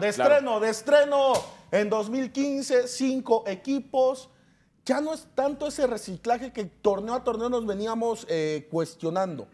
De estreno, de estreno. En 2015, cinco equipos. Ya no es tanto ese reciclaje que torneo a torneo nos veníamos eh, cuestionando.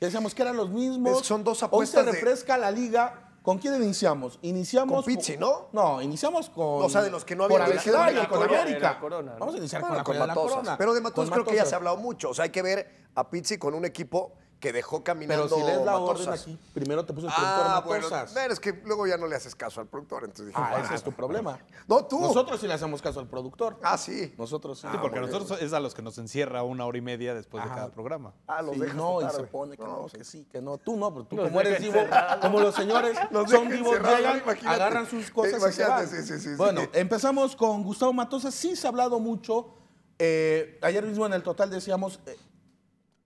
Decíamos que eran los mismos. Es- son dos Hoy apuestas se de- refresca la liga. ¿Con quién iniciamos? Iniciamos Con Pizzi, ¿no? No, iniciamos con. O sea, de los que no habían elegido abecedario, la con América. la corona, ¿no? Vamos a iniciar Bueno, con la con corona la. Pero de Matosas Con creo que ya se ha hablado mucho. O sea, hay que ver a Pizzi con un equipo que dejó caminando Pero si lees la orden Matosas. aquí, primero te puso el productor Ah, bueno, Matosas. ver, es que luego ya no le haces caso al productor, entonces dije, Ah, bueno, ese es tu problema. No, tú. Nosotros sí le hacemos caso al productor. Ah, sí. Nosotros sí. Sí, porque muy nosotros es a los que nos encierra una hora y media después de cada programa. Ah, los Sí, dejas no, y se pone que no, No, que sí, que no. Tú no, pero tú Los como eres encerrados. como los señores Los son llegan, imagínate. agarran sus cosas y se Imagínate, van. sí, sí, sí, sí. bueno, empezamos con Gustavo Matosa. Sí se ha hablado mucho. Eh, ayer mismo en el total decíamos, eh,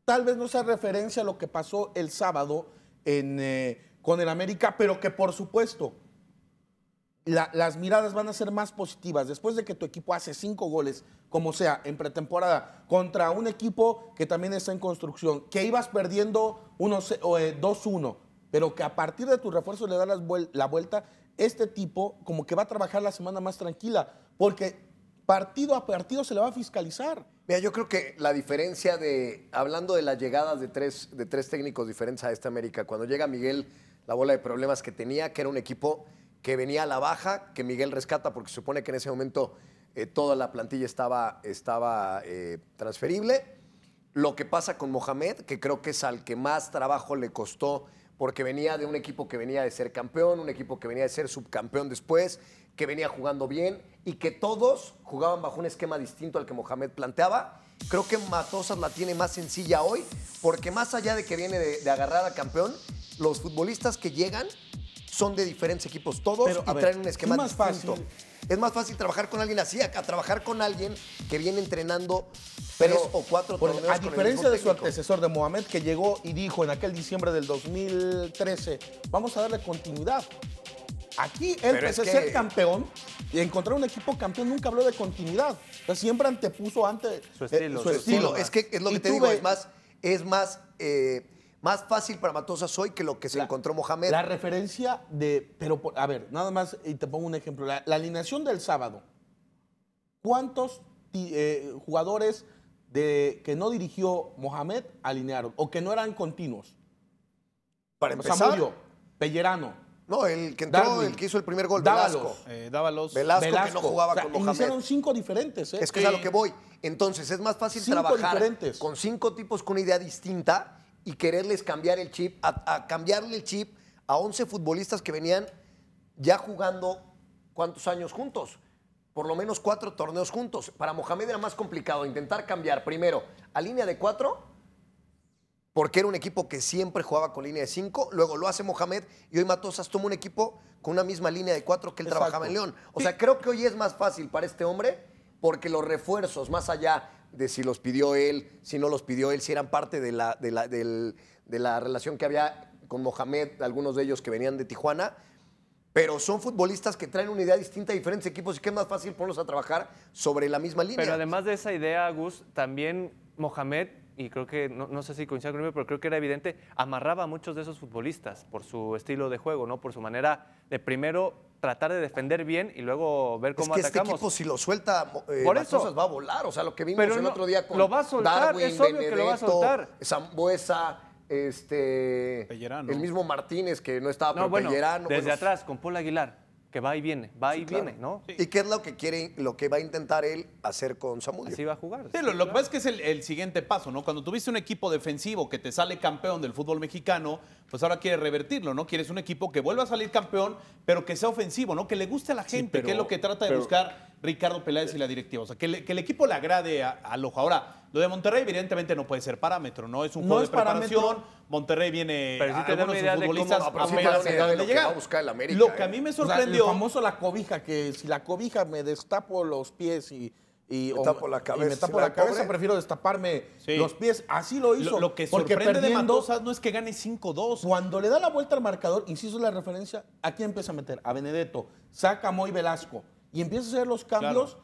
tal vez no sea referencia a lo que pasó el sábado en, eh, con el América, pero que por supuesto la- las miradas van a ser más positivas. Después de que tu equipo hace cinco goles, como sea, en pretemporada, contra un equipo que también está en construcción, que ibas perdiendo uno se- o, eh, 2-1, pero que a partir de tu refuerzo le da la vuelta, este tipo como que va a trabajar la semana más tranquila, porque partido a partido se le va a fiscalizar. Mira, yo creo que la diferencia de, hablando de las llegadas de tres, de tres técnicos diferentes a esta América, cuando llega Miguel, la bola de problemas que tenía, que era un equipo que venía a la baja, que Miguel rescata porque supone que en ese momento eh, toda la plantilla estaba, estaba eh, transferible. Lo que pasa con Mohamed, que creo que es al que más trabajo le costó, porque venía de un equipo que venía de ser campeón, un equipo que venía de ser subcampeón después, que venía jugando bien y que todos jugaban bajo un esquema distinto al que Mohamed planteaba. Creo que Matosas la tiene más sencilla hoy, porque más allá de que viene de, de agarrar al campeón, los futbolistas que llegan son de diferentes equipos todos Pero, y ver, traen un esquema es más distinto. fácil. Es más fácil trabajar con alguien así, a, a trabajar con alguien que viene entrenando tres o cuatro torneos a con el diferencia mismo de su antecesor de Mohamed, que llegó y dijo en aquel diciembre del 2013, vamos a darle continuidad. Aquí él, es a que- ser campeón y encontrar un equipo campeón, nunca habló de continuidad. O sea, siempre antepuso ante Su eh, estilo, su su estilo. Estilo, es que es lo Y que te digo, ve- es más, es más, eh, más fácil para Matosas hoy que lo que se la- encontró Mohamed. La referencia de, pero a ver, nada más, y te pongo un ejemplo. La, la alineación del sábado. ¿Cuántos eh, jugadores de, que no dirigió Mohamed alinearon o que no eran continuos? para empezar, sea, Murillo, Pellerano, no, el que entró, Darwin, el que hizo el primer gol, Dávalos. Velasco. Eh, Dávalos. Velasco, que no jugaba O sea, con Mohamed. Iniciaron cinco diferentes, ¿eh? Es que es a lo que voy. Entonces, es más fácil Cinco trabajar diferentes. con cinco tipos con una idea distinta y quererles cambiar el chip, a, a cambiarle el chip a 11 futbolistas que venían ya jugando cuántos años juntos. Por lo menos cuatro torneos juntos. Para Mohamed era más complicado intentar cambiar primero a línea de cuatro, porque era un equipo que siempre jugaba con línea de cinco. Luego lo hace Mohamed y hoy Matosas toma un equipo con una misma línea de cuatro que él Exacto. trabajaba en León. O sea, creo que hoy es más fácil para este hombre porque los refuerzos, más allá de si los pidió él, si no los pidió él, si eran parte de la, de la, de la relación que había con Mohamed, algunos de ellos que venían de Tijuana, pero son futbolistas que traen una idea distinta a diferentes equipos y que es más fácil ponerlos a trabajar sobre la misma línea. Pero además de esa idea, Gus, también Mohamed, y creo que, no, no sé si coincide conmigo, pero creo que era evidente, amarraba a muchos de esos futbolistas por su estilo de juego, ¿no? Por su manera de primero tratar de defender bien y luego ver es cómo que este atacamos. equipo, si lo suelta, eh, Por eso. Matosas va a volar. O sea, lo que vimos Pero el no, otro día con lo va a soltar, Darwin, es obvio que lo va a Benedetto, soltar. Zambuesa, este, Pellerano. el mismo Martínez, que no estaba, no, pero bueno, Pellerano, desde bueno, atrás, con Paul Aguilar, que va y viene, va y claro. viene, ¿no? ¿Y qué es lo que quiere, lo que va a intentar él hacer con Samudio? Así va a jugar. Sí, lo, lo que pasa es que es el, el siguiente paso, ¿no? Cuando tuviste un equipo defensivo que te sale campeón del fútbol mexicano, pues ahora quieres revertirlo, ¿no? Quieres un equipo que vuelva a salir campeón, pero que sea ofensivo, ¿no? Que le guste a la gente, pero- que es lo que trata de pero- buscar Ricardo Peláez y la directiva. O sea, que, le- que el equipo le agrade a- al ojo. Ahora, lo de Monterrey evidentemente no puede ser parámetro, ¿no? Es un No juego es de preparación. parámetro. Monterrey viene Pero sí algunos de sus cómo- No, pero apenas de lo que va a buscar el América, Lo que ¿eh? a mí me O sea, sorprendió... el famoso la cobija, que si la cobija me destapo los pies y, y, Me tapo la cabeza, y me tapo la la cabeza, prefiero destaparme Sí. los pies. Así lo hizo. Lo, lo que porque sorprende de perdiendo, Matosas no es que gane 5-2. Cuando le da la vuelta al marcador, insisto en la referencia, ¿a quién empieza a meter? A Benedetto, saca a Moy Velasco y empieza a hacer los cambios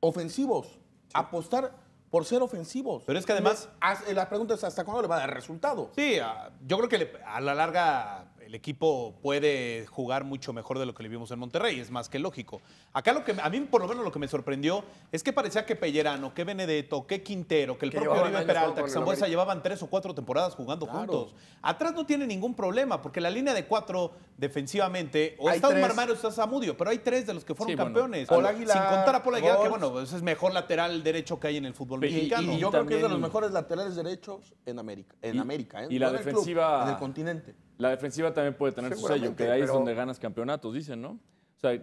ofensivos, apostar por ser ofensivos. Pero es que además- La pregunta es, ¿hasta cuándo le va a dar resultado? Sí, ah, yo creo que a la larga el equipo puede jugar mucho mejor de lo que le vimos en Monterrey, es más que lógico. Acá lo que a mí por lo menos lo que me sorprendió es que parecía que Pellerano, que Benedetto, que Quintero, que el Que propio Oribe Peralta, que Zambuesa llevaban tres o cuatro temporadas jugando juntos. Atrás no tiene ningún problema, porque la línea de cuatro defensivamente, o Hay está tres. Marmaro o está Zamudio, pero hay tres de los que fueron Sí, campeones. Sin contar a Paul Aguilar, que bueno, pues es mejor lateral derecho que hay en el fútbol Y- mexicano. Y yo creo que es de los mejores laterales derechos en América. En Y- América, ¿eh? y la No en el club, defensiva- en el continente. La defensiva también puede tener su sello, que ahí es donde ganas campeonatos, dicen, ¿no? O sea,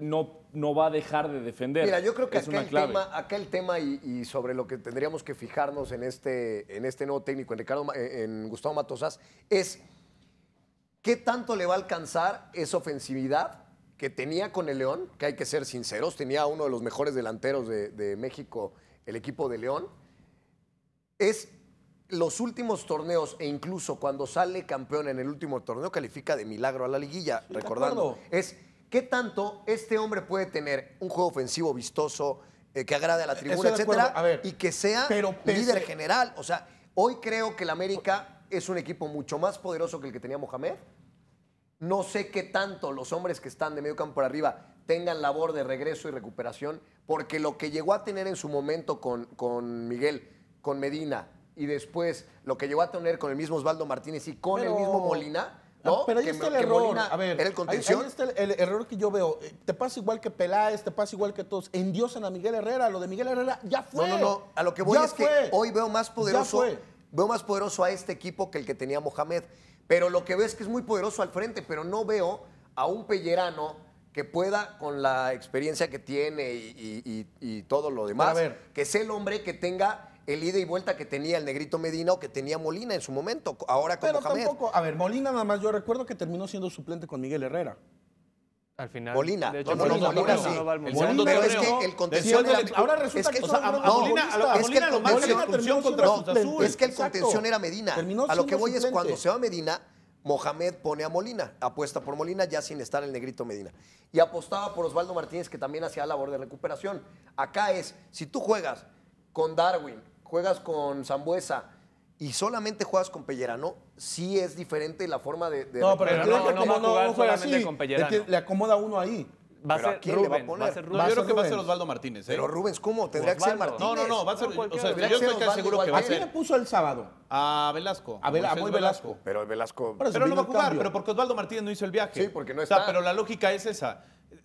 no, no va a dejar de defender. Mira, yo creo que es acá una el, clave. tema, acá el tema y, y sobre lo que tendríamos que fijarnos en este, en este nuevo técnico, en, Ricardo, Ma- en Gustavo Matosas, es qué tanto le va a alcanzar esa ofensividad que tenía con el León, que hay que ser sinceros, tenía uno de los mejores delanteros de, de México, el equipo de León. Es los últimos torneos e incluso cuando sale campeón en el último torneo califica de milagro a la liguilla, recordando. Es qué tanto este hombre puede tener un juego ofensivo vistoso eh, que agrade a la tribuna, Estoy de etcétera, acuerdo. A ver, y que sea pero pese- líder general. O sea, hoy creo que el América es un equipo mucho más poderoso que el que tenía Mohamed. No sé qué tanto los hombres que están de medio campo por arriba tengan labor de regreso y recuperación, porque lo que llegó a tener en su momento con, con Miguel, con Medina, y después lo que llegó a tener con el mismo Osvaldo Martínez y con Pero- el mismo Molina, ¿no? Ah, Pero ahí Que- está el error. Molina a ver, era el ahí- contención. ahí está el, el error que yo veo. Eh, Te pasa igual que Peláez, te pasa igual que todos. Endiosan a Miguel Herrera. Lo de Miguel Herrera ya fue. No, no, no. A lo que voy Ya es que hoy veo más poderoso. Veo más poderoso a este equipo que el que tenía Mohamed. Pero lo que veo es que es muy poderoso al frente, pero no veo a un pellerano que pueda, con la experiencia que tiene y, y- y- y todo lo demás, que sea el hombre que tenga el ida y vuelta que tenía el Negrito Medina o que tenía Molina en su momento, ahora con Pero Mohamed. tampoco. A ver, Molina nada más. Yo recuerdo que terminó siendo suplente con Miguel Herrera. Al final. Molina. De hecho, No, no, Molina, no, Molina Molina sí. no va al El Mundial. segundo pero es que el contención era- ahora resulta es que que, son o sea, a- a futbolistas. Molina, a- a Es que Molina el lo contra Azul. Es que el Exacto. contención era Medina. Terminó A lo que voy es cuando se va Medina, Mohamed pone a Molina, apuesta por Molina ya sin estar el negrito Medina. Y apostaba por Osvaldo Martínez que también hacía labor de recuperación. Acá es, si tú juegas con Darwin, juegas con Zambuesa y solamente juegas con Pellerano, sí es diferente la forma de... de No, pero, Pero no, no a jugar juega así, con Pellerano. le acomoda uno ahí. Va a Pero ¿a ser quién le va a Rubén. poner? Va a ser No, Rubén. Yo creo ser que va a ser Rubén. Osvaldo Martínez. ¿eh? Pero Rubens, ¿cómo? Tendría que ser Osvaldo. Martínez. No, no, no, va a ser. No, O sea, yo ser estoy casi Osvaldo seguro que va a ¿A quién le ser puso el sábado? a Velasco. A Vela- a Moisés Moy Velasco. Pero Velasco... Por eso Pero no va a jugar, cambio. pero porque Osvaldo Martínez no hizo el viaje. Sí, porque no O sea, está. pero la lógica es esa.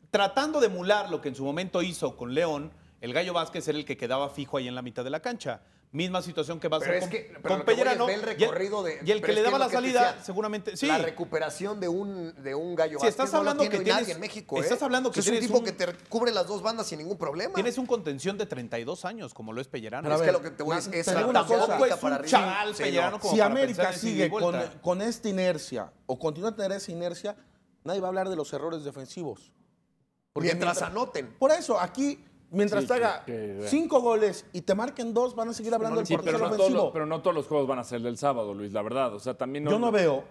Tratando de emular lo que en su momento hizo con León, el Gallo Vázquez era el que quedaba fijo ahí en la mitad de la cancha. Misma situación que va a Pero ser es con, que, es Pellerano. el recorrido de. y el que es le daba es la que salida, decía, seguramente. Sí. La recuperación de un, de un gallo Si Vázquez estás no lo hablando tiene que tienes- nadie en México. ¿eh? estás hablando que es un tipo un- que te cubre las dos bandas sin ningún problema. Tienes un contención de 32 años, como lo es Pellerano. Pero es que lo que te voy a decir es la una cosa, es para un chaval Sí, Pellerano no. como Si para América sigue con, con esta inercia o continúa a tener esa inercia, nadie va a hablar de los errores defensivos. Porque Mientras anoten. Por eso, aquí, mientras Sí, te haga que- que- cinco goles y te marquen dos, van a seguir hablando del Sí, pero portero no, todos ofensivo. los, pero no todos los juegos van a ser del sábado, Luis, la verdad. O sea, también Yo no veo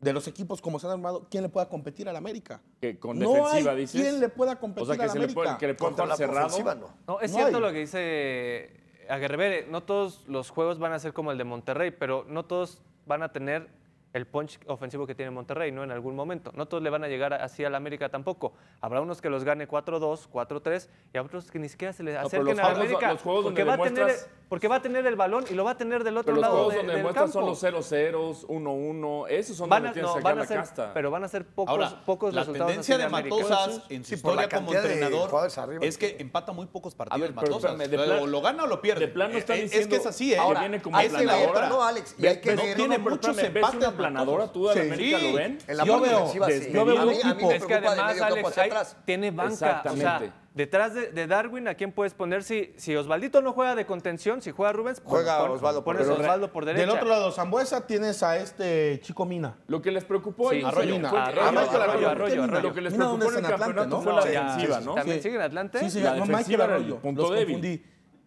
de los equipos como se han armado quién le pueda competir al América. Que con no defensiva, hay dices. quién le pueda competir O sea, que al se le América. puede, que le puede jugar cerrado. no. No, es No cierto hay. lo que dice Aguerrevere. No todos los juegos van a ser como el de Monterrey, pero no todos van a tener el punch ofensivo que tiene Monterrey, ¿no? En algún momento. No todos le van a llegar así al América tampoco. Habrá unos que los gane 4-2, 4-3 y habrá otros que ni siquiera se le pero acerquen los a juegos- América. los juegos porque, donde va a tener, porque va a tener el balón y lo va a tener del otro Pero los lado juegos de- donde del campo. son los 0-0, 1-1. Esos son Van donde a, tienes no, van a la ser, casta. pero van a ser pocos, Ahora, pocos la resultados. tendencia así de. Matosas en su Sí, por la historia como entrenador arriba. es que empata muy pocos partidos ver, pero Matosas. espérame, de plan- o lo gana o lo pierde. de plano están Eh, es diciendo que es así, ¿eh? Ahora, viene como no, Alex, y hay que ¿Ves- ver- no tiene pero muchos espérame, ¿ves empates, una planadora tú de Sí. América, ¿lo ven? En la Yo veo- yo veo a un a equipo- me Es que además, Alex, hay- tiene banca. O sea, detrás de, de Darwin, ¿a quién puedes poner? Si, si Osvaldito no juega de contención, si juega Rubens, pon- Juega pon- Osvaldo por pones a derecha. Osvaldo por derecha. Del otro lado, Zambuesa, tienes a este chico Mina. Lo que les preocupó Sí, Arroyo, fue que- Arroyo, Arroyo, Michael Arroyo, Arroyo. Arroyo, Arroyo. Lo que les Mina, preocupó ¿dónde en el campeonato fue la defensiva, ¿no? También sigue en Atlante. Sí, sí, La no, defensiva Arroyo. punto Los débil. confundí.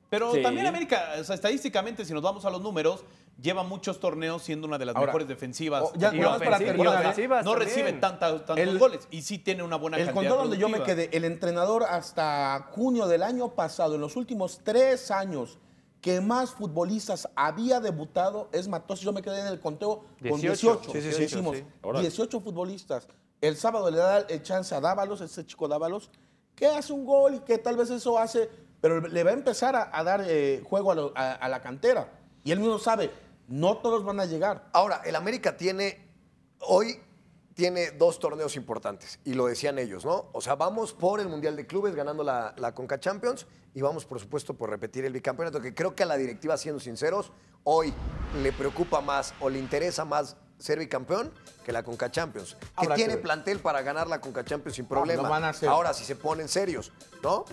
Pero Sí. también América, o sea, estadísticamente, si nos vamos a los números, lleva muchos torneos siendo una de las Ahora, mejores defensivas. oh, ya- y nada más para terminar, Y ¿eh? no recibe tanta- tantos El- goles y sí tiene una buena El cantidad conteo donde yo me quedé, el entrenador hasta junio del año pasado, en los últimos tres años, que más futbolistas había debutado es Matosas. Yo me quedé en el conteo con 18. 18. Sí, sí, que sí, hicimos. sí. Órale. 18 futbolistas. El sábado le da el chance a Dávalos, ese chico Dávalos, que hace un gol y que tal vez eso hace, pero le va a empezar a, a dar eh, juego a, lo- a- a la cantera. Y él mismo sabe, no todos van a llegar. Ahora, el América tiene, hoy tiene dos torneos importantes, y lo decían ellos, ¿no? O sea, vamos por el Mundial de Clubes ganando la, la Conca Champions y vamos, por supuesto, por repetir el bicampeonato, que creo que a la directiva, siendo sinceros, hoy le preocupa más o le interesa más ser bicampeón que la Conca Champions. Que tiene ver. plantel para ganar la Conca Champions sin lo problema. van a hacer. Ahora, si se ponen serios, ¿no?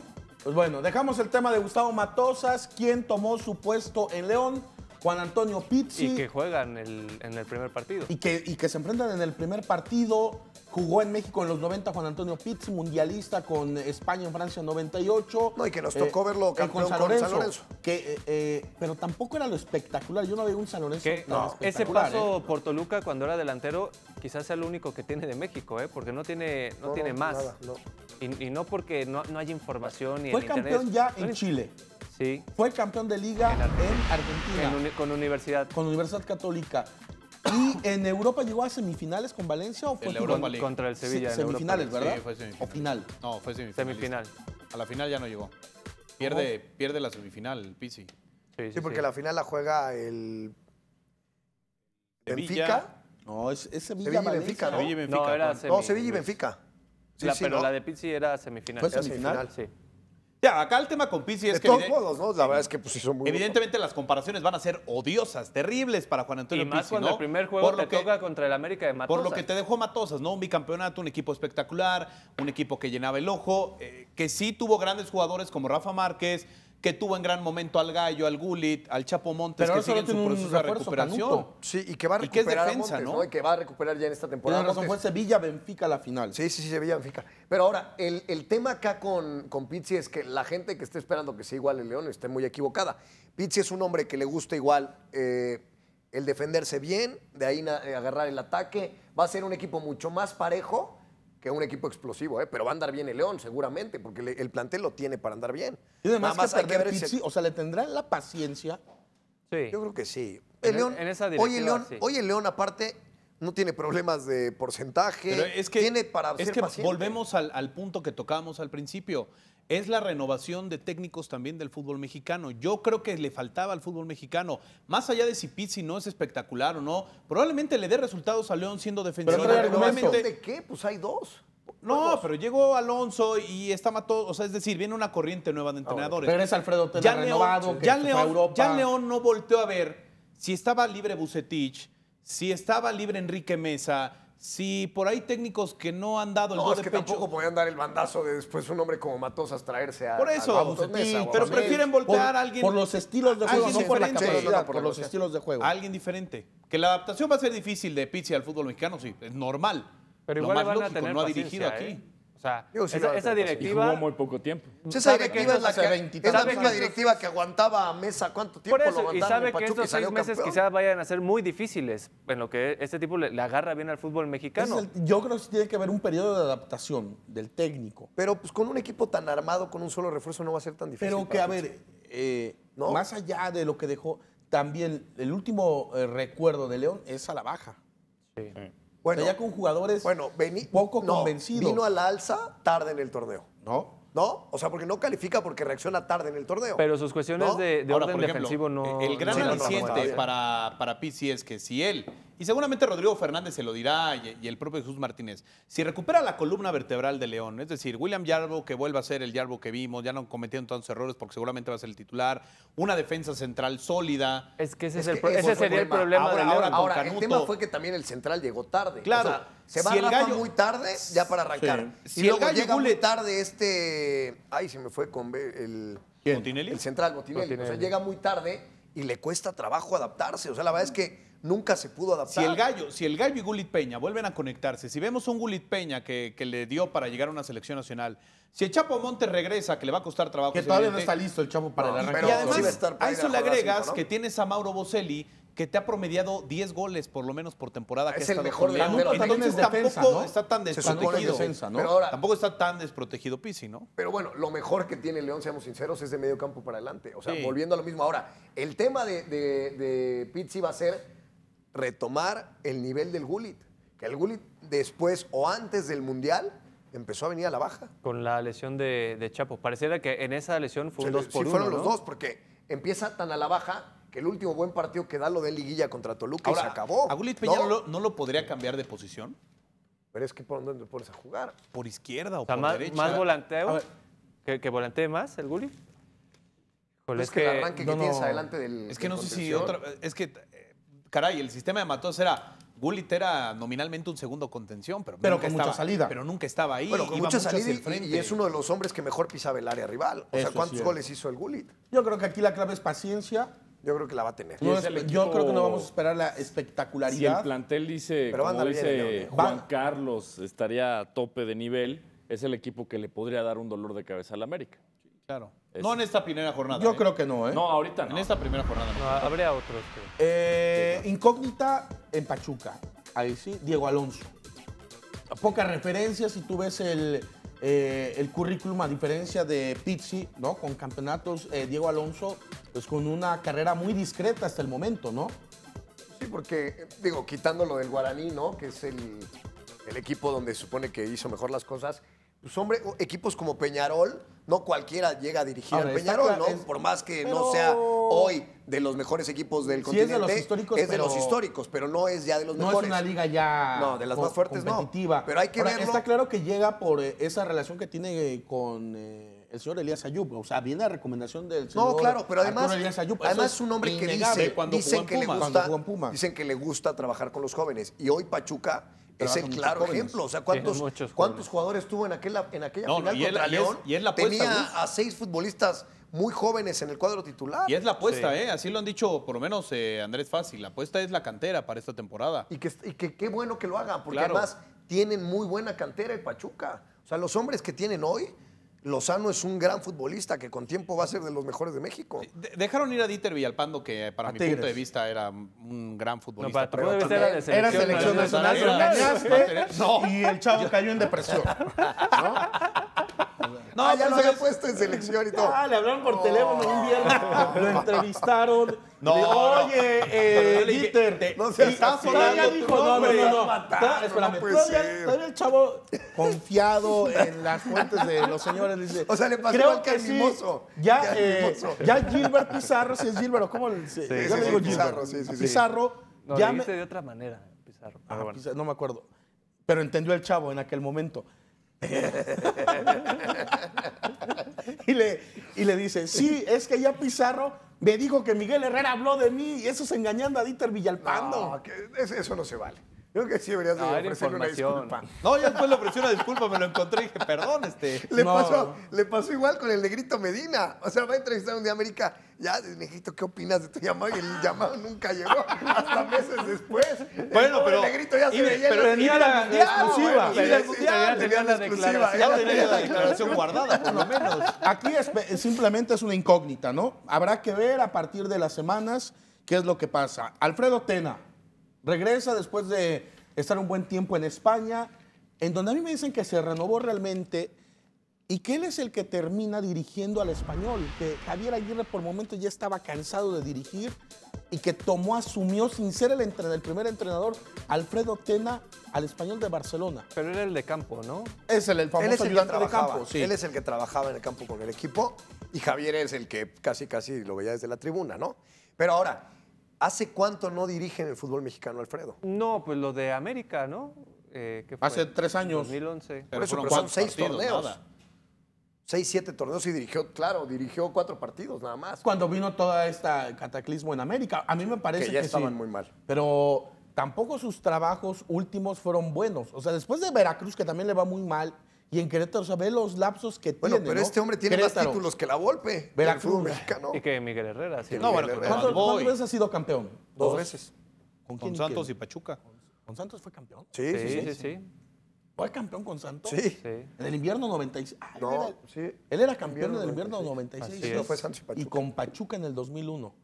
Pues bueno, dejamos el tema de Gustavo Matosas, quien tomó su puesto en León, Juan Antonio Pizzi. Y que juegan el- en el primer partido. y que, y que se enfrentan en el primer partido. Jugó en México en los 90 Juan Antonio Pizzi, mundialista con España en Francia en 98. No, y que nos tocó verlo eh, campeón con San Lorenzo. Que, eh, eh, pero tampoco era lo espectacular. Yo no veía un San Lorenzo Que tan ese espectacular, paso ¿eh? por Toluca cuando era delantero quizás sea lo único que tiene de México, ¿eh? porque no tiene, no, No, tiene no, más. nada, no. Y, y no porque no, no haya información ni Fue en campeón internet. ya en Chile. Sí, Fue campeón de liga En en, Ar- Argentina. en uni- con universidad. con Universidad Católica. Y en Europa llegó a semifinales con Valencia o fue final? Europa League. Contra el Sevilla. Sí, en semifinales. ¿verdad? Sí, fue semifinal. O final. No, fue semifinal. Semifinal. A la final ya no llegó. Pierde, pierde la semifinal, el Pizzi. Sí, Sí, porque la final la juega el. Benfica. No, es, es Sevilla, Sevilla y Benfica, ¿no? Sevilla y Benfica. No, era semi- No, Sevilla y Benfica. Sí, La- sí, pero ¿no? la de Pizzi era semifinal. ¿Fue Era semifinal? Sí. Ya, acá el tema con Pizzi es De que todos modos, ¿no? La verdad es que pues sí son muy evidentemente las comparaciones van a ser odiosas, terribles para Juan Antonio Y más Pizzi, cuando ¿no? el primer juego Por lo te que- toca contra el América de Matosas. Por lo que te dejó Matosas, ¿no? Un bicampeonato, un equipo espectacular, un equipo que llenaba el ojo, eh, que sí tuvo grandes jugadores como Rafa Márquez, que tuvo en gran momento al Gallo, al Gulit, al Chapo Montes, Pero que siguen su proceso de recuperación. Canuto. Sí, y que va a Y que es recuperar defensa, a Montes, ¿no? ¿no? Y que va a recuperar ya en esta temporada. Razón, fue Montes. Sevilla, Benfica la final. Sí, sí, sí, Sevilla, Benfica. Pero ahora, el, el tema acá con, con Pizzi es que la gente que esté esperando que sea igual el León esté muy equivocada. Pizzi es un hombre que le gusta igual eh, el defenderse bien, de ahí eh, agarrar el ataque. Va a ser un equipo mucho más parejo que un equipo explosivo, ¿eh? pero va a andar bien el León seguramente, porque le- el plantel lo tiene para andar bien. Y además Nada más que hay ver o sea, le tendrán la paciencia. Sí. Yo creo que sí. En El e- León, en esa hoy, el León, sí. hoy el León, aparte, no tiene problemas de porcentaje. Pero es que, tiene para es ser que paciente. volvemos al, al punto que tocábamos al principio. Es la renovación de técnicos también del fútbol mexicano. Yo creo que le faltaba al fútbol mexicano. Más allá de si Pizzi no es espectacular o no, probablemente le dé resultados a León siendo defensor. Pero ¿Pero argumento. ¿renovación de qué? Pues hay dos. No, pero llegó Alonso y está Mató, o sea, es decir, viene una corriente nueva de entrenadores. Regresa Alfredo Tena ya renovado, León, que ya León, Europa. ya León no volteó a ver si estaba libre Bucetich, si estaba libre Enrique Mesa, si por ahí técnicos que no han dado el No, do es de que pecho. tampoco podían dar el bandazo de después un hombre como Matosas traerse a. Por a eso, Mesa a pero prefieren voltear por, a alguien. por los estilos de juego, alguien no por la diferente. capacidad, Sí, no, no, por, por los estilos de juego. a alguien diferente. Que la adaptación va a ser difícil de Pizzi al fútbol mexicano, sí, es normal. Pero Lo igual más van a lógico, tener no ha dirigido aquí. ¿eh? O sea, Digo, sí, esa, esa Y directiva... jugó muy poco tiempo. Sí, esa directiva es la, que, 20 es la misma que- directiva que aguantaba a Mesa. ¿Cuánto tiempo Por lo eso, y aguantaron sabe que y estos seis meses campeón? quizás vayan a ser muy difíciles, en lo que este tipo le, le agarra bien al fútbol mexicano. el- yo creo que tiene que haber un periodo de adaptación del técnico. Pero pues con un equipo tan armado, con un solo refuerzo, no va a ser tan difícil. Pero que, a ver, eh, ¿No? más allá de lo que dejó, también el último eh, recuerdo de León es a la baja. Sí. Bueno, o sea, ya con jugadores bueno vení- poco no, convencidos. Vino a la alza tarde en el torneo. ¿No? ¿No? O sea, porque no califica porque reacciona tarde en el torneo. Pero sus cuestiones ¿No? de, de Ahora, orden ejemplo, defensivo no... El gran Sí, aliciente no, para, para Pizzi es que si él, y seguramente Rodrigo Fernández se lo dirá, y, y el propio Jesús Martínez, si recupera la columna vertebral de León, es decir, William Yarbo, que vuelva a ser el Yarbo que vimos, ya no cometieron tantos errores porque seguramente va a ser el titular, una defensa central sólida. Es que ese, Es es el que pro- ese sería el problema. problema Ahora- de León. ahora con Ahora, el tema fue que también el central llegó tarde. Claro, O sea, se va si el gallo- muy tarde ya para arrancar. Sí. Si Y el luego gallo llega muy tarde este... Ay, se me fue con el... El central, Botinelli. O sea, llega muy tarde y le cuesta trabajo adaptarse. O sea, la verdad es que nunca se pudo adaptar. Si el gallo, si el gallo y Gulit Peña vuelven a conectarse, si vemos un Gulit Peña que, que le dio para llegar a una selección nacional, si el Chapo Montes regresa, que le va a costar trabajo. Que todavía no está listo el chavo para No, el arranque. Y sí además, va a estar para a ir eso le agregas ¿no? que tienes a Mauro Boselli, que te ha promediado 10 goles por lo menos por temporada. Que Es ha el estado mejor delantero. Entonces, defensa, tampoco ¿no? está tan que desprotegido. sí. defensa, ¿no? Pero ahora, Tampoco está tan desprotegido Pizzi, ¿no? Pero bueno, lo mejor que tiene León, seamos sinceros, es de medio campo para adelante. O sea, Sí. volviendo a lo mismo. Ahora, el tema de, de, de Pizzi va a ser retomar el nivel del Gullit. Que el Gullit después o antes del Mundial empezó a venir a la baja. Con la lesión de, de Chapo. Pareciera que en esa lesión fue un Se- 2 por sí 1. fueron los dos, porque empieza tan a la baja que el último buen partido que da lo de Liguilla contra Toluca y se acabó. ¿A Gullit Peña ¿No? no, lo, no lo podría cambiar de posición? Pero es que por dónde pones a jugar. ¿Por izquierda o, O sea, por más, derecha? más volanteo. Que, que volantee más el Gulli. Híjole, es que, el arranque no, que tienes no. adelante del. Es que del no sé si otra. Es que, eh, caray, el sistema de Matos era. Gullit era nominalmente un segundo contención, pero, Pero nunca con mucha estaba, salida. Pero nunca estaba ahí. Bueno, con iba mucha salida y- frente. y, es uno de los hombres que mejor pisaba el área rival. O Eso sea, ¿cuántos goles hizo el Gullit? Yo creo que aquí la clave es paciencia. Yo creo que la va a tener. No yo creo que no vamos a esperar la Si el espectacularidad. plantel dice, Pero como ándale bien, dice León, ¿eh? Juan Carlos, estaría a tope de nivel, es el equipo que le podría dar un dolor de cabeza al América. Claro. Es- No en esta primera jornada. Yo ¿eh? creo que no, ¿eh? No, ahorita no. En esta primera jornada. no. No, habría otros. que- Eh, incógnita en Pachuca. Ahí sí, Diego Alonso. Pocas referencias si tú ves el, eh, el currículum a diferencia de Pizzi, ¿no? Con campeonatos, eh, Diego Alonso, pues con una carrera muy discreta hasta el momento, ¿no? Sí, porque, digo, quitando lo del Guaraní, ¿no? Que es el, el equipo donde se supone que hizo mejor las cosas. Pues, hombre, equipos como Peñarol, no cualquiera llega a dirigir Ahora, al Peñarol, claro, ¿no? es- Por más que pero- no sea hoy de los mejores equipos del Sí, es continente. de los históricos, Es de los pero- históricos, pero no es ya de los No mejores. es una liga ya No, de las más fuertes no. competitiva. Pero hay que Ahora, verlo. Está claro que llega por eh, esa relación que tiene eh, con eh, el señor Elías Ayub. O sea, viene a recomendación del señor No, claro, pero además, Elías Ayub. Además es un hombre que dice, cuando dicen que le Pumas. Cuando gusta, dicen que le gusta trabajar con los jóvenes. Y hoy Pachuca es el claro jóvenes. ejemplo. O sea, ¿cuántos, ¿cuántos jugadores tuvo en aquella, en aquella No, no, final y contra y es- León? y es la apuesta, Tenía a seis futbolistas muy jóvenes en el cuadro titular. Y es la apuesta, Sí. ¿eh? Así lo han dicho por lo menos eh, Andrés Fácil. La apuesta es la cantera para esta temporada. Y que, y que qué bueno que lo hagan, porque Claro. además tienen muy buena cantera el Pachuca. O sea, los hombres que tienen hoy, Lozano es un gran futbolista que con tiempo va a ser de los mejores de México. De- dejaron ir a Dieter Villalpando, que para A mi Tigres. punto de vista era un gran No, futbolista. para tu de vista era de selección. Era selección ¿no? nacional, lo Era- engañaste No. y el chavo cayó en depresión. No, ah, ya lo había ¿sabes? puesto en selección y todo. Ah, le hablaron por teléfono un viernes, lo entrevistaron. No. Oye, eh, Dieter, te- no seas así. todavía dijo, no, no, no, no. Está- espérame, todavía, el chavo confiado en las fuentes de los señores dice. O sea, le pasó creo igual que al sí. Ya, Que al eh, ya Gilbert Pizarro, si es Gilbert cómo le sí, yo le sí, digo Pizarro, Gilbert. sí, sí, sí. Pizarro, No, ya me- de otra manera, Pizarro. Ah, bueno. Pizarro, no me acuerdo. Pero entendió el chavo en aquel momento. y, le, y le dice, sí, es que ya Pizarro me dijo que Miguel Herrera habló de mí y eso es engañando a Dieter Villalpando. No, eso no se vale. Yo creo que sí deberías de No, ofrecerle una información. disculpa. No, ya después le ofrecí una disculpa, me lo encontré y dije, perdón, este. Le, No. pasó, le pasó igual con el negrito Medina. O sea, va a entrevistar un día a América. Ya, negrito, ¿qué opinas de tu llamado? Y el llamado nunca llegó. Hasta meses después. El Bueno, pero- negrito ya se y- veía pero el tenía la- exclusiva. bueno, tenía la- el mundial, tenía la exclusiva. Ya tenía la declaración guardada, por lo menos. Aquí es- simplemente es una incógnita, ¿no? Habrá que ver a partir de las semanas qué es lo que pasa. Alfredo Tena regresa después de estar un buen tiempo en España, en donde a mí me dicen que se renovó realmente y que él es el que termina dirigiendo al español, que Javier Aguirre por momentos ya estaba cansado de dirigir y que tomó, asumió sin ser el, entrenador, el primer entrenador, Alfredo Tena al español de Barcelona. Pero era el de campo, ¿no? Es el, el Él famoso es el ayudante de trabajaba. campo. sí. Él es el que trabajaba en el campo con el equipo y Javier es el que casi casi lo veía desde la tribuna, ¿no? Pero ahora, ¿hace cuánto no dirige en el fútbol mexicano Alfredo? No, pues lo de América, ¿no? Eh, ¿qué fue? Hace tres años. 2011. Por eso, pero son seis partidos, torneos. nada. Seis, siete torneos y dirigió, claro, dirigió cuatro partidos nada más. cuando vino toda esta cataclismo en América. A mí me parece Que que, ya sí. estaban muy mal. Pero tampoco sus trabajos últimos fueron buenos. O sea, después de Veracruz, que también le va muy mal, y en Querétaro, o sea, ve los lapsos que Bueno, tiene. pero ¿no? este hombre tiene Querétaro. más títulos que la Volpe del Veracruz. mexicano. Y que Miguel Herrera, sí. No, bueno, pero. ¿Cuántas, veces ha sido campeón? Dos veces. ¿Con, Santos y? Pachuca. ¿Con Santos fue campeón? Sí, Sí, sí, sí, sí. sí. ¿Fue campeón con Santos? Sí. sí. En el invierno 96. Ah, él No, era- sí. Él era campeón Invierno en el invierno 96. 96. Así No es. fue Santos y Pachuca. Y con Pachuca en el 2001.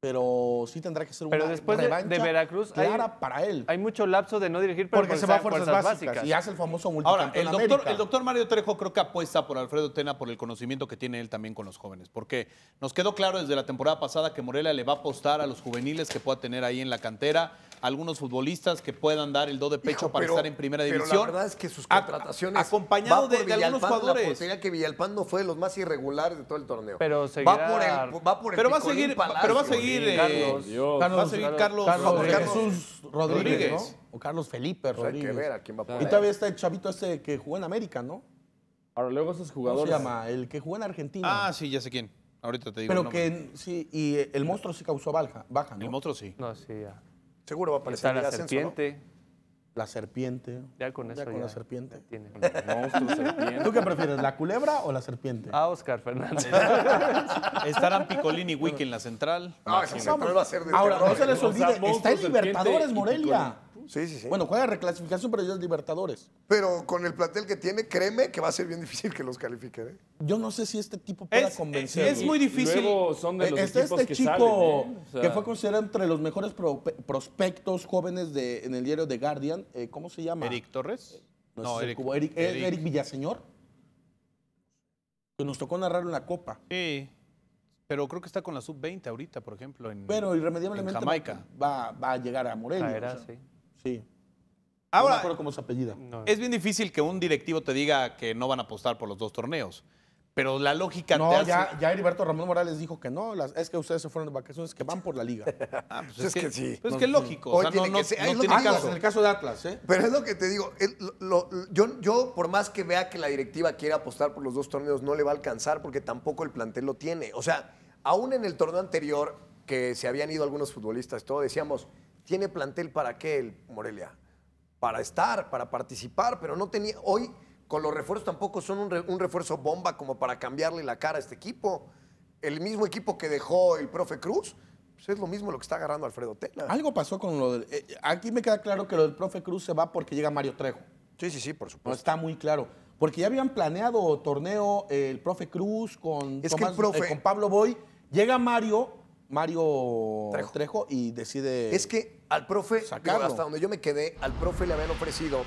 Pero sí tendrá que ser Pero una después de- Veracruz hay- clara para él. Hay mucho lapso de no dirigir, pero porque se va a fuerzas, básicas, y hace el famoso Ahora, el doctor, América. el doctor Mario Trejo creo que apuesta por Alfredo Tena por el conocimiento que tiene él también con los jóvenes. Porque nos quedó claro desde la temporada pasada que Morelia le va a apostar a los juveniles que pueda tener ahí en la cantera, algunos futbolistas que puedan dar el do de pecho Hijo, para pero- estar en primera pero división. la verdad es que sus A- contrataciones. acompañado va de, por de algunos La jugadores. portería que Villalpán no fue de los más irregulares de todo el torneo. Pero va seguirá- por el, va por el Pero va a Picolín seguir, Palacio. pero va a seguir eh, Carlos. Dios. va a seguir Carlos, Carlos, Rodríguez. Jesús Rodríguez, Rodríguez. ¿no? O Carlos Felipe Pues hay Rodríguez. que ver a quién va a y todavía está el chavito este que jugó en América, ¿no? Ahora, luego esos ¿Cómo jugadores. se llama? El que jugó en Argentina. Ah, sí, ya sé quién. Ahorita te digo. pero que sí, y el monstruo sí causó baja, baja ¿no? El monstruo sí. No, sí, ya. Seguro va a aparecer Está la ascenso, ¿no? Serpiente. La serpiente. Ya con eso Ya con ya la serpiente. tiene. Monstruos, serpientes. ¿Tú qué prefieres, la culebra o la serpiente? A Oscar Fernández. Estarán Picolín y Wiki en la central. Ah, esa central va a ser de Ahora, terror. no se les O sea, olvide, monstruo, está en serpiente Libertadores, Morelia. Sí, sí, sí. Bueno, juega reclasificación, pero ya es Libertadores. Pero con el plantel que tiene, créeme que va a ser bien difícil que los califiquen. ¿eh? Yo no sé si este tipo pueda Es, convencer. es muy difícil. Luego son de los Eh, Está equipos este que chico salen, ¿eh? O sea, que fue considerado entre los mejores pro- prospectos jóvenes de, en el diario The Guardian. Eh, ¿Cómo se llama? Eric Torres. No, es Eric. cubo. Eric, Eric. Eric Villaseñor. Que nos tocó narrarlo en la Copa. Sí. Pero creo que está con la sub-20 ahorita, por ejemplo. En, Pero irremediablemente en va- Jamaica. Va, va a llegar a Morelia. Caerá, o sea, sí. Sí. no Ahora, me acuerdo cómo se apellida. No. es bien difícil que un directivo te diga que no van a apostar por los dos torneos. Pero la lógica te No, hace- ya, ya Heriberto Ramón Morales dijo que no. las- es que ustedes se fueron de vacaciones, que van por la liga. Ah, pues Es es, que, que sí. pues es que es lógico. Hoy o sea, no, tiene no- que ser- no es lo tiene que- Atlas, caso. en el caso de Atlas, ¿eh? Pero es lo que te digo. el- lo- lo- yo, yo, por más que vea que la directiva quiere apostar por los dos torneos, no le va a alcanzar porque tampoco el plantel lo tiene. O sea, aún en el torneo anterior, que se habían ido algunos futbolistas, todo decíamos, ¿tiene plantel para qué el Morelia? Para estar, para participar, pero no tenía. Hoy, con los refuerzos tampoco son un, re- un refuerzo bomba como para cambiarle la cara a este equipo. El mismo equipo que dejó el profe Cruz, pues es lo mismo lo que está agarrando Alfredo Tena. Algo pasó con lo del. eh, aquí me queda claro que lo del profe Cruz se va porque llega Mario Trejo. Sí, sí, sí, por No supuesto. está muy claro. Porque ya habían planeado torneo eh, el profe Cruz con, Es que el profe- eh, con Pablo Boy. Llega Mario, Mario Trejo. Trejo, y decide. Es que al profe, digo, hasta donde yo me quedé, al profe le habían ofrecido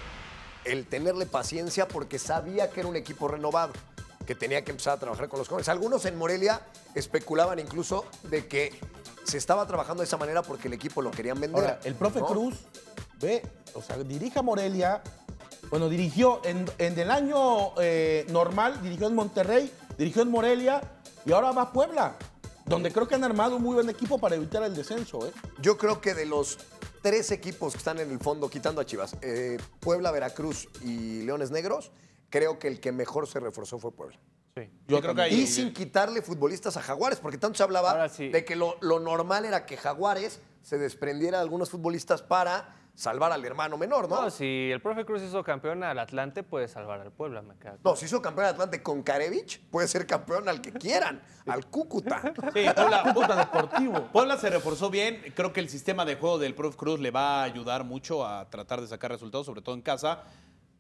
el tenerle paciencia porque sabía que era un equipo renovado, que tenía que empezar a trabajar con los jóvenes. Algunos en Morelia especulaban incluso de que se estaba trabajando de esa manera porque el equipo lo querían vender. Ahora, el profe ¿no? Cruz ve, o sea, dirige a Morelia. Bueno, dirigió en, en el año eh, normal, dirigió en Monterrey, dirigió en Morelia y ahora va a Puebla, donde creo que han armado un muy buen equipo para evitar el descenso. ¿eh? Yo creo que de los tres equipos que están en el fondo, quitando a Chivas, eh, Puebla, Veracruz y Leones Negros, creo que el que mejor se reforzó fue Puebla. Sí. Yo creo que ahí- Y sin quitarle futbolistas a Jaguares, porque tanto se hablaba sí. de que lo, lo normal era que Jaguares se desprendiera de algunos futbolistas para salvar al hermano menor, ¿no? No, si el profe Cruz hizo campeón al Atlante, puede salvar al Puebla, me queda. No, si hizo campeón de Atlante con Karevich, puede ser campeón al que quieran, al Cúcuta. Sí, Puebla, Cúcuta Deportivo. Puebla se reforzó bien. Creo que el sistema de juego del Prof Cruz le va a ayudar mucho a tratar de sacar resultados, sobre todo en casa.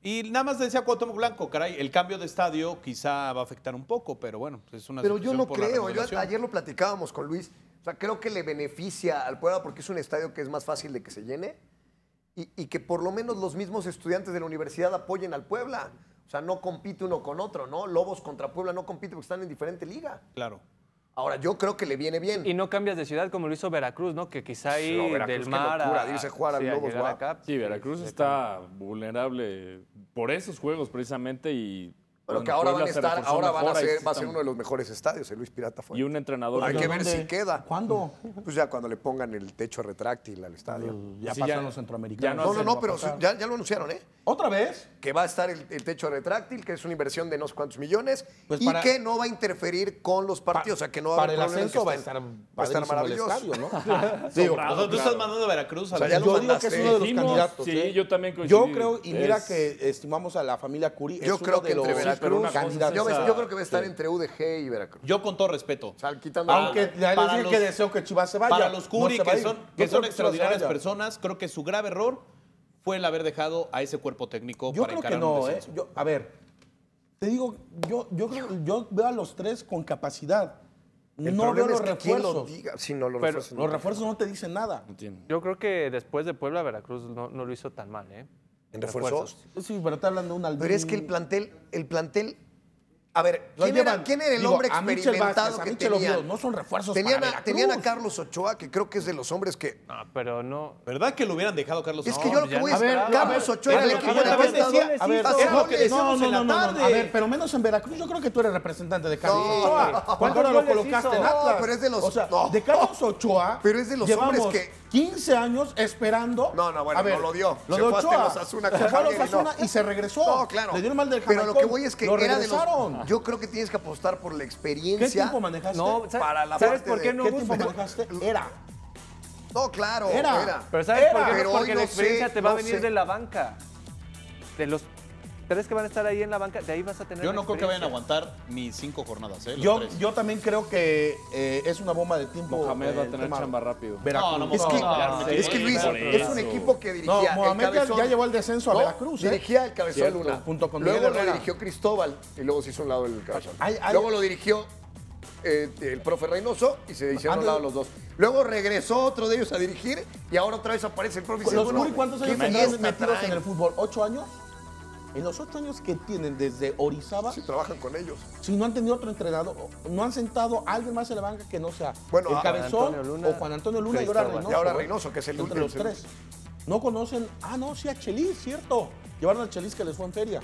Y nada más decía Cuauhtémoc Blanco, caray, el cambio de estadio quizá va a afectar un poco, pero bueno, es una Pero yo no creo, yo ayer lo platicábamos con Luis, o sea, creo que le beneficia al Puebla porque es un estadio que es más fácil de que se llene y, y que por lo menos los mismos estudiantes de la universidad apoyen al Puebla. O sea, no compite uno con otro, ¿no? Lobos contra Puebla no compite porque están en diferente liga. Claro. Ahora, yo creo que le viene bien. Y no cambias de ciudad como lo hizo Veracruz, ¿no? Que quizá ahí No, Veracruz, del qué mar locura, a, irse a jugar a sí, Lobos WAP. acá, Sí, Veracruz está vulnerable por esos juegos precisamente y... Pero bueno, que ahora van a estar, ahora van a ser, sí va a ser uno de los mejores estadios, el Luis Pirata fue. Y un entrenador... Hay que ¿Pero ver dónde? si queda. ¿Cuándo? Pues ya cuando le pongan el techo retráctil al estadio. Ya Sí, pasaron ya- los centroamericanos. No, no, no, pero ya, ya lo anunciaron, ¿eh? ¿Otra vez? que va a estar el, el techo retráctil, que es una inversión de no sé cuántos millones, Pues y para- que no va a interferir con los partidos, o sea, que no va a Para haber el problema en ascenso va a estar, va a estar padrísimo el maravilloso. estadio, ¿no? O sea, tú estás mandando a Veracruz a O sea, ya lo yo digo que es uno de los candidatos. sí, ¿eh? yo también Yo creo, y mira que estimamos a la familia Curi. Yo creo que entre Sí, pero. Yo, yo creo que va a estar entre UDG y Veracruz. Yo con todo respeto. O sea, quitando Aunque ya les dije los- que deseo que Chivas se vaya. Para los Curi, No que son, que extraordinarias personas, creo que su grave error fue el haber dejado a ese cuerpo técnico Yo para creo que un no, ¿eh? Yo- a ver, te digo, yo, yo, creo, yo veo a los tres con capacidad. El no veo los es que quién lo refuerzos. diga. Sí, no, los Pero refuerzos. no. Los refuerzos no te dicen nada. Yo creo que después de Puebla, Veracruz no, no lo hizo tan mal, ¿eh? ¿En refuerzos? Sí, pero está hablando de un. Pero es que el plantel, el plantel. A ver, ¿quién, llevan, era, quién era el digo, hombre a Michel experimentado Vázquez, a que Michel tenían? No son refuerzos tenían para a, Veracruz. tenían a Carlos Ochoa, que creo que es de los hombres que. No, pero no. ¿Verdad que lo hubieran dejado Carlos Es No, que yo lo que voy no es. A ver. Carlos Ochoa era a el ver, equipo de a ver, Estado. decía- a ver, Es lo que no, decíamos no, en la no, no, no, tarde. A ver, pero menos en Veracruz, yo creo que tú eres representante de Carlos No. Ochoa. ¿Cuántos Porque ahora lo colocaste en Atlas. No, pero es de los- O sea, no. de Carlos Ochoa. Pero es de los hombres que- 15 años esperando. No, no, bueno, A ver, no lo dio. Lo Se de fue el Osasuna Se fue al Javier y no. Osasuna y se regresó. No, claro. Le dieron mal del Pero lo que voy es que lo era de regresaron. los. Yo creo que tienes que apostar por la ¿Qué experiencia. tiempo manejaste? No, ¿sabes, Para la ¿sabes por qué de- no ¿Qué tiempo manejaste? Era. No, claro. Era. Era. Pero ¿sabes por qué? Pero? Porque la experiencia sé, te va a venir sé. de la banca. De los tres que van a estar ahí en la banca, de ahí vas a tener Yo no creo que vayan a aguantar ni cinco jornadas, ¿eh? los Yo, tres. yo también creo que eh, es una bomba de tiempo. Mohamed eh, va a el tener tema chamba rápido. Veracruz. No, no, Es que, No, es que Luis, es un equipo que dirigía. Mohamed ya- cabezón- ya llevó el descenso a No, Veracruz, ¿eh? Dirigía el Cabezón Cierto, Luna. junto con luego lo dirigió Cristóbal y luego se hizo un lado el Cabezón. Luego lo dirigió eh, el profe Reynoso y se hicieron lado los dos. Luego regresó otro de ellos a dirigir y ahora otra vez aparece el profe ¿Los Muri cuántos ¿qué años metidos traen? en el fútbol? ¿Ocho años? En los ocho años que tienen desde Orizaba, Sí, trabajan con ellos. si no han tenido otro entrenador, no han sentado a alguien más en la banca que no sea Bueno, el Cabezón Antonio Luna, o Juan Antonio Luna y ahora. Reynoso. Y ahora. Reynoso, que es el Entre último. los tres. No conocen, ah, no, sí, a Chelis, cierto. Llevaron al Chelis que les fue en feria.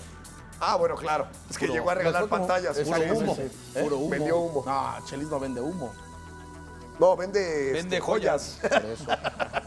Ah, bueno, claro. Es que Puro- llegó a regalar como- pantallas. Puro humo. ¿Eh? Puro humo. Vendió humo. No, Chelis no vende humo. No, vende, Vende este, joyas. Por eso.